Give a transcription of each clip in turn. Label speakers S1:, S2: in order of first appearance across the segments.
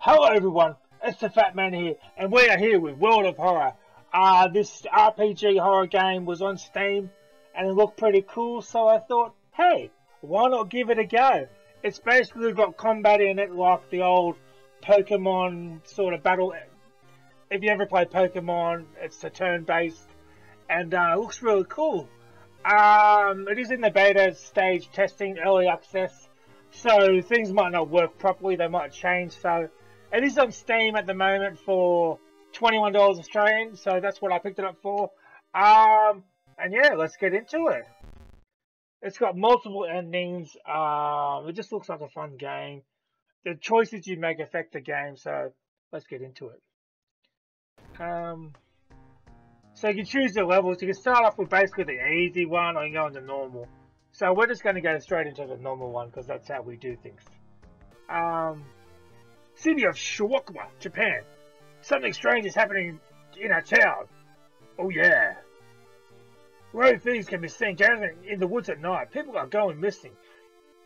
S1: Hello everyone, it's the Fat Man here, and we are here with World of Horror. Uh, this RPG horror game was on Steam, and it looked pretty cool, so I thought, hey, why not give it a go? It's basically got combat in it like the old Pokemon sort of battle. If you ever play Pokemon, it's a turn-based, and uh, it looks really cool. Um, it is in the beta stage testing, early access, so things might not work properly, they might change, so it is on Steam at the moment for $21 Australian, so that's what I picked it up for. Um, and yeah, let's get into it. It's got multiple endings. Um, it just looks like a fun game. The choices you make affect the game, so let's get into it. Um, so you can choose the levels. You can start off with basically the easy one, or you go into normal. So we're just going to go straight into the normal one because that's how we do things. Um, city of Shiwakwa, Japan. Something strange is happening in our town. Oh yeah. Road thieves can be seen gathering in the woods at night. People are going missing.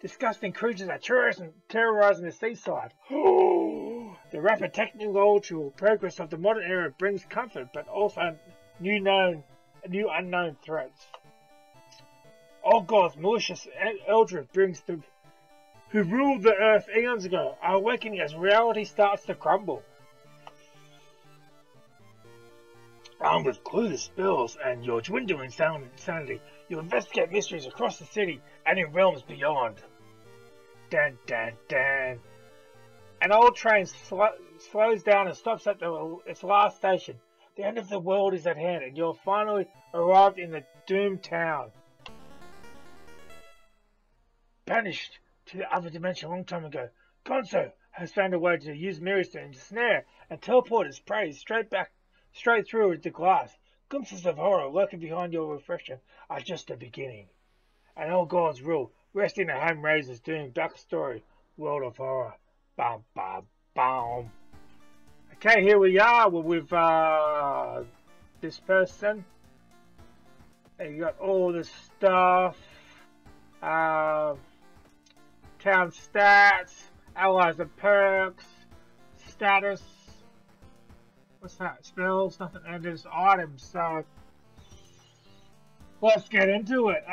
S1: Disgusting creatures are terrorizing the seaside. the rapid technological progress of the modern era brings comfort, but also new known, new unknown threats. Old gods, malicious Eldritch brings the who ruled the earth eons ago are awakening as reality starts to crumble. Armed with clueless spells and your dwindling sound sanity, you investigate mysteries across the city and in realms beyond. Dan, dan, dan. An old train sl slows down and stops at the, its last station. The end of the world is at hand, and you're finally arrived in the doomed town. Banished to the other dimension a long time ago. Gonzo has found a way to use mirrors to ensnare and teleport his prey straight back, straight through the glass. Glimpses of horror lurking behind your reflection are just the beginning. And all God's rule, resting a home raises doom backstory, world of horror. Bam, bam, bam. Okay, here we are with uh, this person. And you got all the stuff. Uh, town stats, allies and perks, status, what's that, spells, nothing, and there's items, so let's get into it. Uh,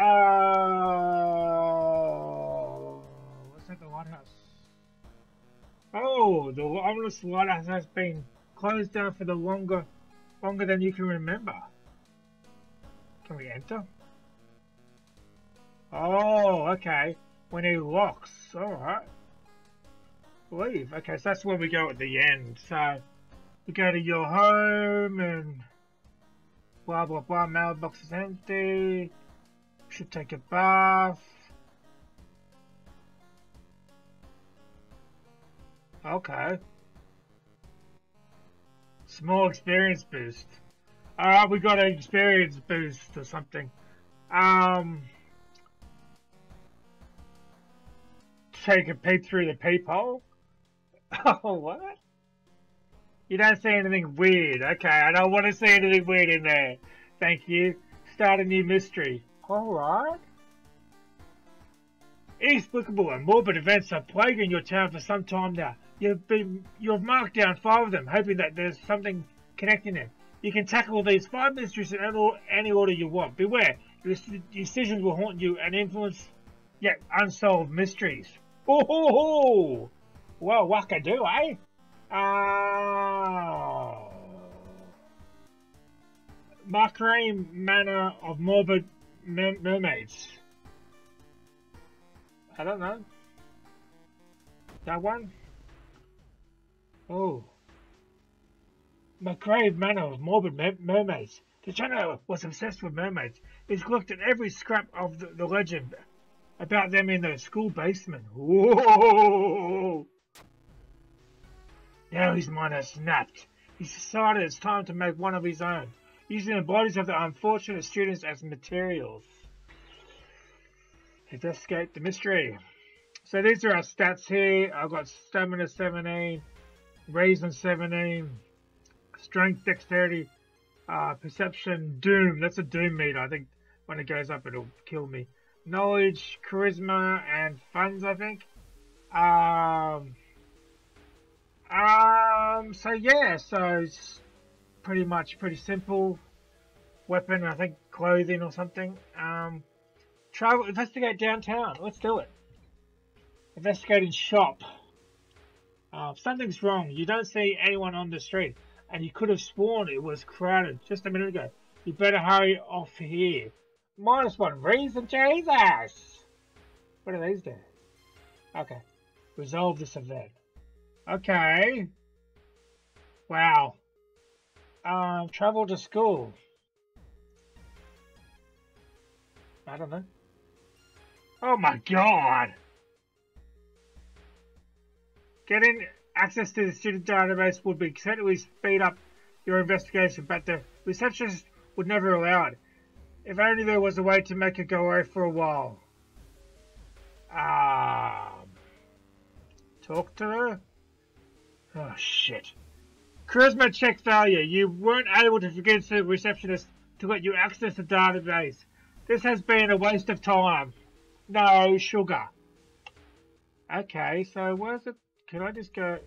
S1: what's that, the lighthouse? Oh, the ominous lighthouse has been closed down for the longer, longer than you can remember. Can we enter? Oh, okay when he locks. Alright. Leave. Okay, so that's where we go at the end. So, we go to your home and blah blah blah, mailbox is empty. Should take a bath. Okay. Small experience boost. Alright, we got an experience boost or something. Um... take a peek through the peephole? Oh, what? You don't see anything weird. Okay, I don't want to see anything weird in there. Thank you. Start a new mystery. Alright. Inexplicable and morbid events are plaguing your town for some time now. You've been you've marked down five of them, hoping that there's something connecting them. You can tackle these five mysteries in any order you want. Beware, your decisions will haunt you and influence yet unsolved mysteries. Oh, ho, ho. Well, do, eh? Uh, Macrame Manor of Morbid mer Mermaids. I don't know. That one? Oh. McCrave Manor of Morbid mer Mermaids. The channel was obsessed with mermaids. He's looked at every scrap of the, the legend about them in the school basement. Whoa! Now his mind has snapped. He's decided it's time to make one of his own, using the bodies of the unfortunate students as materials. He's escaped the mystery. So these are our stats here. I've got stamina 17, reason 17, strength, dexterity, uh, perception, doom. That's a doom meter. I think when it goes up, it'll kill me knowledge, charisma, and funds, I think. Um, Um, so yeah, so it's pretty much pretty simple. Weapon, I think clothing or something. Um, travel, investigate downtown. Let's do it. Investigate in shop. Uh, something's wrong. You don't see anyone on the street, and you could have sworn it was crowded just a minute ago. You better hurry off here. Minus one reason, Jesus! What are these do? Okay. Resolve this event. Okay. Wow. Um, travel to school. I don't know. Oh my god! Getting access to the student database would be certainly speed up your investigation, but the receptionist would never allow it. If only there was a way to make it go away for a while. Um, talk to her? Oh, shit. Charisma check failure. You weren't able to convince the receptionist to let you access the database. This has been a waste of time. No sugar. Okay, so where's it? Can I just go?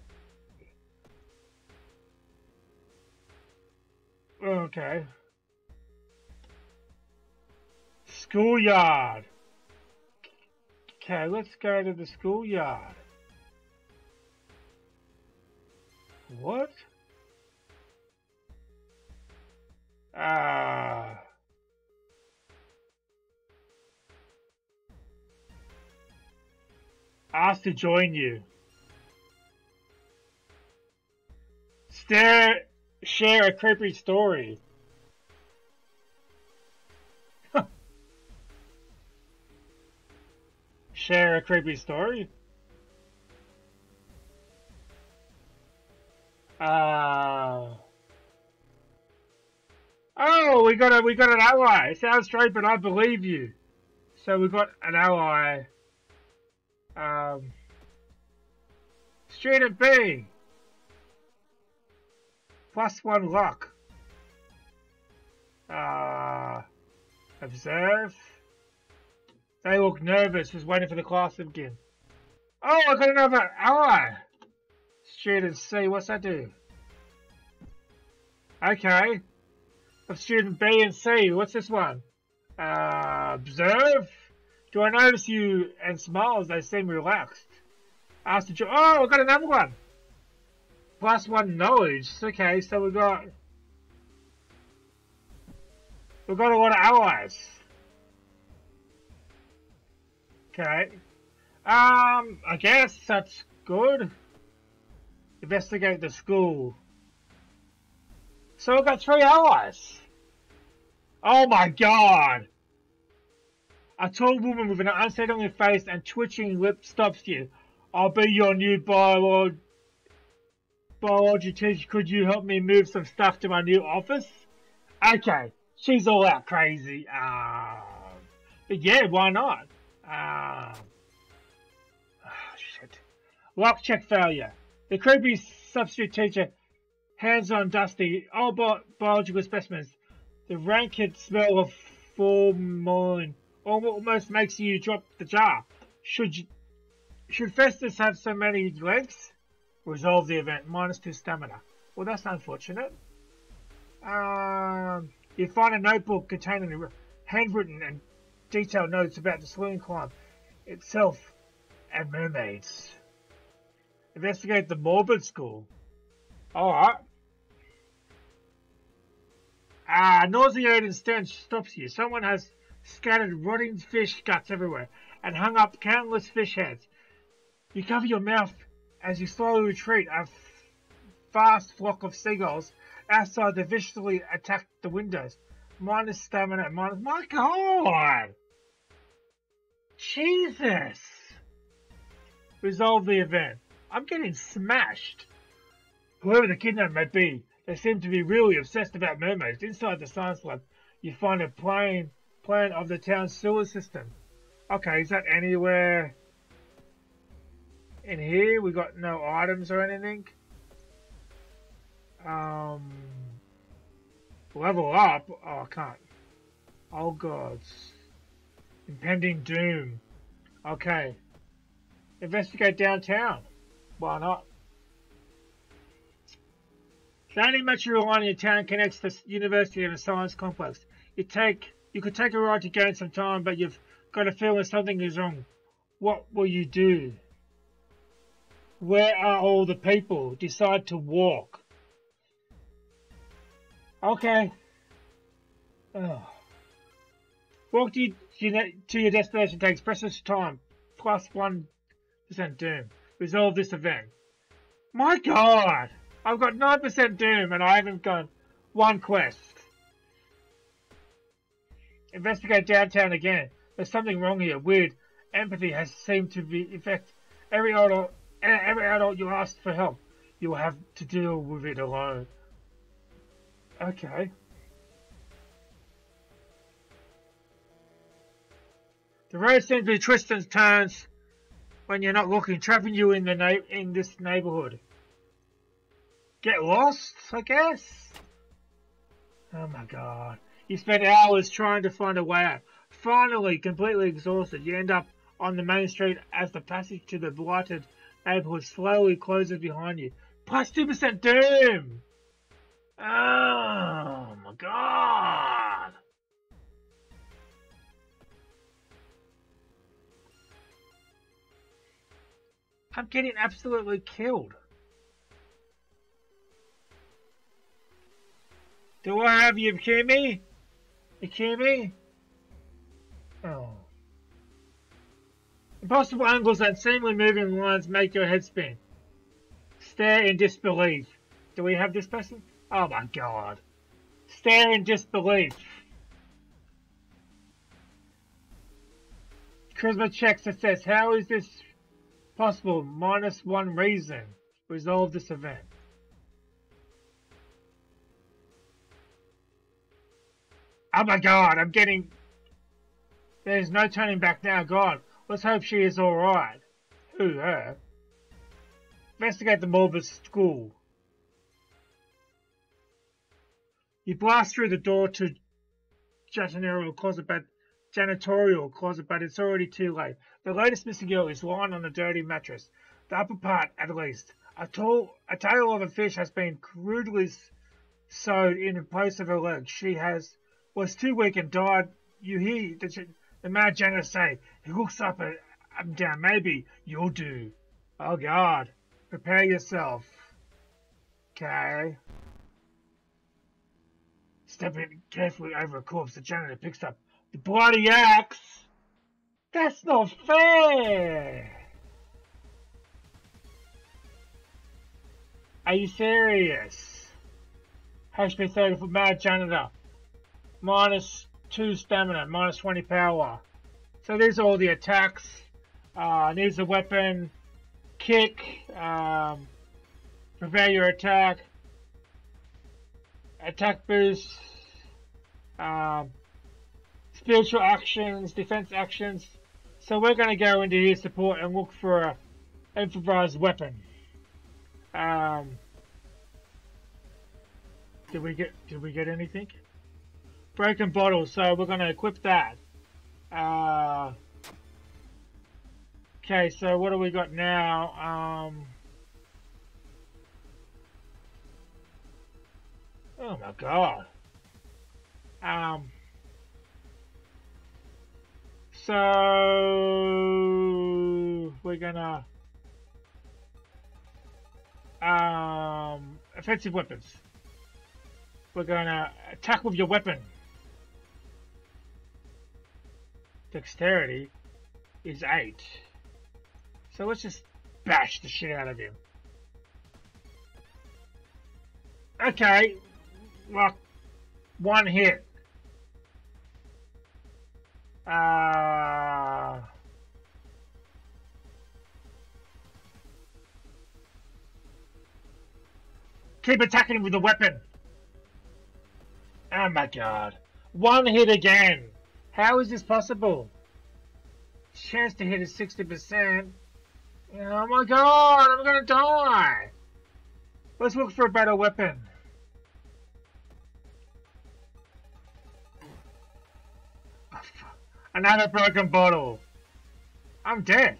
S1: Okay. Schoolyard. Okay, let's go to the schoolyard. What? Ah. Asked to join you. Stare, share a creepy story. Share a creepy story? Uh, oh, we got a we got an ally. It sounds strange, but I believe you. So we got an ally. Um, student B. Plus one luck. Uh, observe. They look nervous, just waiting for the class to begin. Oh, I got another ally! Student C, what's that do? Okay. Of student B and C, what's this one? Uh, observe? Do I notice you and smiles? They seem relaxed. Ask the Oh, I got another one. Plus one knowledge. Okay, so we got we've got a lot of allies. Okay. Um, I guess that's good. Investigate the school. So we've got three allies. Oh my god! A tall woman with an unsettling face and twitching lip stops you. I'll be your new biology, teacher. Could you help me move some stuff to my new office? Okay, she's all out crazy. Um, but yeah, why not? Um, oh, shit. Lock check failure. The creepy substitute teacher hands on dusty bi biological specimens. The rancid smell of formalin almost makes you drop the jar. Should should Festus have so many legs? Resolve the event, minus two stamina. Well, that's unfortunate. Um, you find a notebook containing handwritten and detailed notes about the swimming climb itself and mermaids. Investigate the morbid school. Alright. Ah, nauseating stench stops you. Someone has scattered rotting fish guts everywhere and hung up countless fish heads. You cover your mouth as you slowly retreat. A fast flock of seagulls outside the viciously attack the windows. Minus stamina, minus. My god! Jesus! Resolve the event. I'm getting smashed. Whoever the kidnapper may be, they seem to be really obsessed about mermaids. Inside the science lab, you find a plane plan of the town's sewer system. Okay, is that anywhere in here? We got no items or anything. Um, level up? Oh, I can't. Oh gods. Impending doom. Okay. Investigate downtown. Why not? The only metro line in your town connects the university and the science complex. You take, you could take a ride to gain some time, but you've got a feeling something is wrong. What will you do? Where are all the people? Decide to walk. Okay. Oh. Walk to, to your destination takes precious time, plus 1 doom. Resolve this event. My god! I've got 9% doom and I haven't got one quest. Investigate downtown again. There's something wrong here. Weird. Empathy has seemed to be effect. Every adult, every adult you ask for help, you will have to deal with it alone. Okay. The road seems to be twists and turns when you're not looking, trapping you in the in this neighborhood. Get lost, I guess. Oh my god. You spend hours trying to find a way out. Finally, completely exhausted, you end up on the main street as the passage to the blighted neighborhood slowly closes behind you. Plus 2% doom! Oh my god! I'm getting absolutely killed. Do I have you me? You me? Oh. Impossible angles and seemingly moving lines make your head spin. Stare in disbelief. Do we have this person? Oh my god. Stare in disbelief. Charisma check success. How is this possible? Minus one reason. Resolve this event. Oh my god, I'm getting... There's no turning back now, God. Let's hope she is alright. Who, her? Investigate the Morbus school. You blast through the door to janitorial closet, but janitorial closet, but it's already too late. The latest missing girl is lying on a dirty mattress. The upper part, at least. A, tall, a tail of a fish has been crudely sewed in place of her leg. She has was too weak and died. You hear the, the mad janitor say. He looks up at up down. Maybe you'll do. Oh God. Prepare yourself. Okay. Stepping carefully over a corpse, the janitor picks up the bloody axe. That's not fair. Are you serious? HP 30 for mad janitor minus 2 stamina, minus 20 power. So these are all the attacks. Uh, needs a weapon, kick, um, prepare your attack, attack boost, um, spiritual actions, defense actions. So we're going to go into here support and look for a improvised weapon. Um, did we get did we get anything? broken bottle, so we're going to equip that. Uh, okay, so what do we got now? Um, oh my god. Um, so we're gonna um, offensive weapons. We're gonna attack with your weapon. Dexterity is 8. So let's just bash the shit out of him. Okay, one hit. Uh, keep attacking him with a weapon. Oh my god. One hit again. How is this possible? Chance to hit is 60%. Oh my god, I'm gonna die! Let's look for a better weapon. Another broken bottle. I'm dead.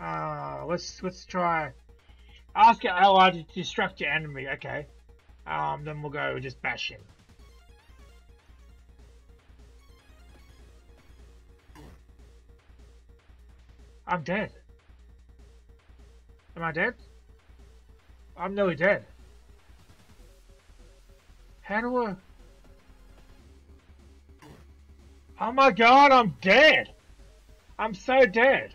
S1: Uh, let's let's try. Ask your ally to distract your enemy. Okay. Um, then we'll go just bash him. I'm dead. Am I dead? I'm nearly dead. How do I... Oh my god, I'm dead! I'm so dead.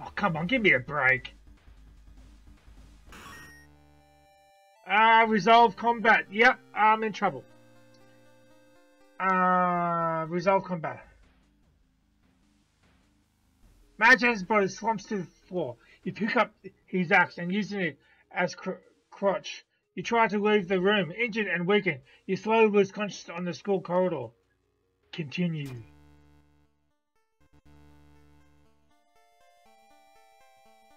S1: Oh, come on, give me a break. Uh, resolve combat. Yep, I'm in trouble. Uh, resolve combat. Mage has body slumps to the floor. You pick up his axe and using it as cr crutch. You try to leave the room, injured and weakened. You slowly lose consciousness on the school corridor. Continue.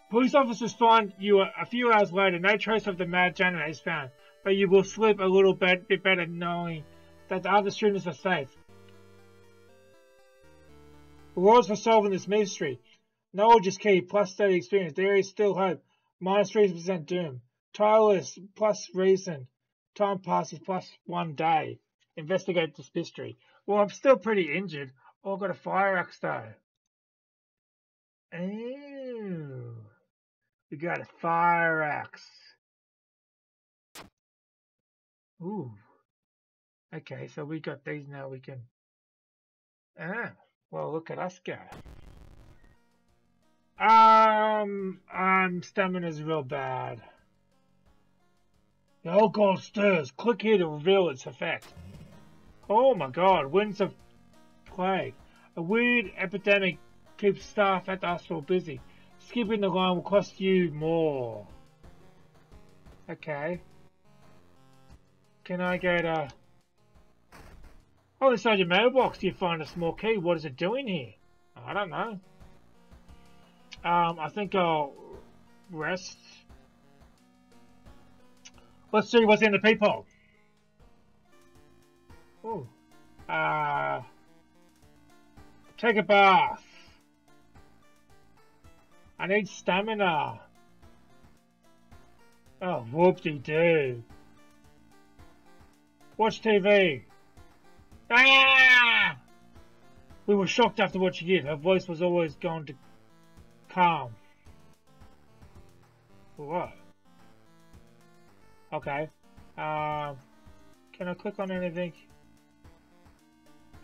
S1: Police officers find you a few hours later. No trace of the mad janitor is found, but you will sleep a little bit, bit better knowing that the other students are safe. Rewards for solving this mystery. Knowledge is key, plus study experience. There is still hope. Minus 3% doom. Tireless, plus reason. Time passes, plus one day. Investigate this mystery. Well, I'm still pretty injured. Oh, I've got a fire axe though. Ooh. We got a fire axe. Ooh. Okay, so we got these now. We can... Ah, well, look at us go. Um, um, stamina's real bad. The alcohol stirs. Click here to reveal its effect. Oh my god, winds of plague. A weird epidemic keeps staff at the hospital busy. Skipping the line will cost you more. Okay. Can I go to... Oh, inside your mailbox you find a small key. What is it doing here? I don't know. Um, I think I'll rest. Let's see what's in the peephole. Oh. Uh, take a bath. I need stamina. Oh, whoop-de-doo. Watch TV. Ah! We were shocked after what she did. Her voice was always going to calm. What? Okay. Um, can I click on anything?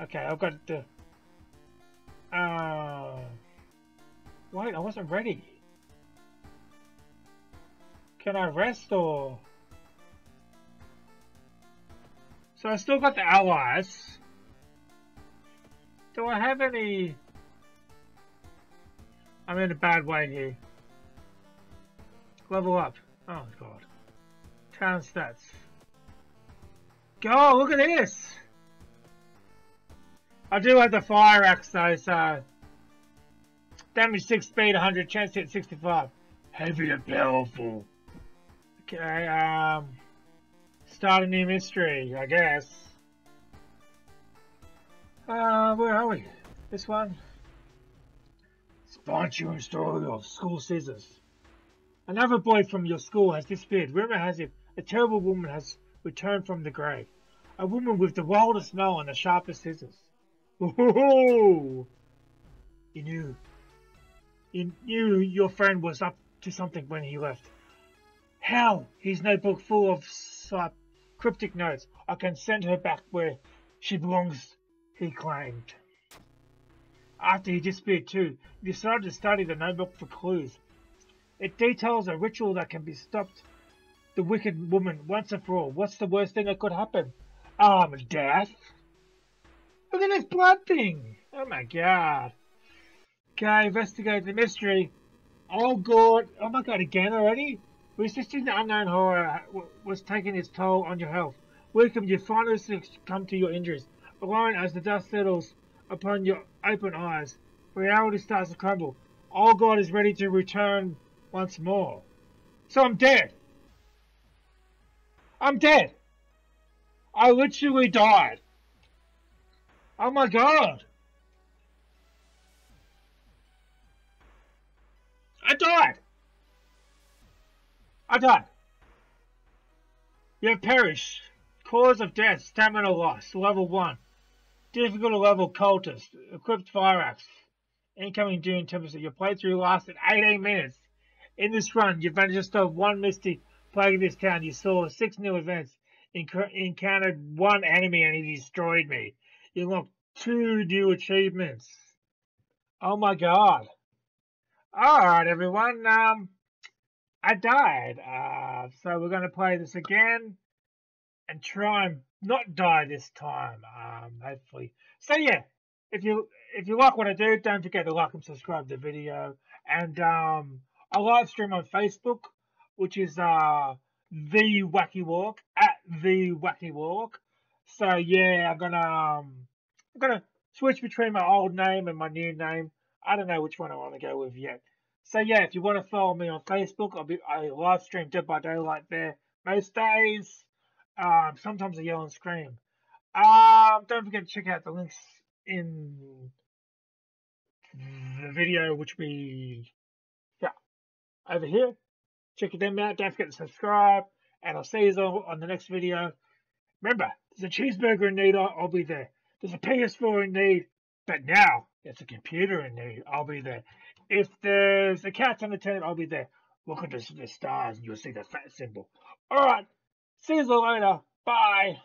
S1: Okay, I've got the... Uh, wait, I wasn't ready. Can I rest or... So I still got the allies. Do I have any... I'm in a bad way here. Level up. Oh god. Town stats. Go, look at this! I do have the fire axe though, so... Damage 6 speed, 100, chance hit 65. Heavy and powerful. Okay, um... Start a new mystery, I guess. Uh, where are we? This one? Sponsoring story of school scissors. Another boy from your school has disappeared. Rumor has it a terrible woman has returned from the grave. A woman with the wildest smell and the sharpest scissors. Ooh! You knew. You knew your friend was up to something when he left. Hell, His notebook full of cryptic notes. I can send her back where she belongs, he claimed. After he disappeared too, he decided to study the notebook for clues. It details a ritual that can be stopped the wicked woman once and for all. What's the worst thing that could happen? Um, death? Look at this blood thing! Oh my god. Okay, investigate the mystery. Oh god, oh my god, again already? Resisting the unknown horror was taking its toll on your health. Welcome, you finally succumb to your injuries. Alone as the dust settles upon your open eyes, reality starts to crumble. All God is ready to return once more. So I'm dead. I'm dead. I literally died. Oh my god. I died. I died. You have perished. Cause of death, stamina loss, level 1. Difficult level cultist, equipped fire axe. Incoming Dune temperature. Your playthrough lasted 18 minutes. In this run, you've managed to stop one misty plaguing this town. You saw six new events, encountered one enemy, and he destroyed me. You unlocked two new achievements. Oh my god. Alright, everyone. Um, I died. Uh, so we're going to play this again and try and not die this time. Um, hopefully. So yeah, if you if you like what I do, don't forget to like and subscribe to the video. And um, I live stream on Facebook, which is uh the Wacky Walk at the Wacky Walk. So yeah, I'm gonna um, I'm gonna switch between my old name and my new name. I don't know which one I want to go with yet. So yeah, if you want to follow me on Facebook, I'll be I live stream Dead by Daylight there most days. Um, sometimes I yell and scream. Um, don't forget to check out the links in the video, which we yeah over here. Check them out. Don't forget to subscribe, and I'll see you all on the next video. Remember, there's a cheeseburger in need. I'll be there. There's a PS4 in need, but now there's a computer in need. I'll be there. If there's a cat on the tent, I'll be there. Look at the, the stars and you'll see the fat symbol. Alright, see you later. Bye.